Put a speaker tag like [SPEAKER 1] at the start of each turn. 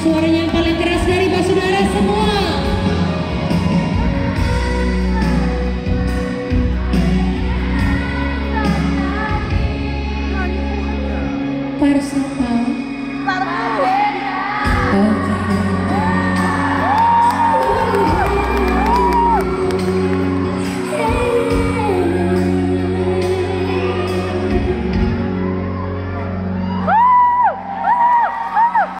[SPEAKER 1] suaranya yang paling keras dari Pak Saudara semua.